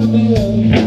Yeah.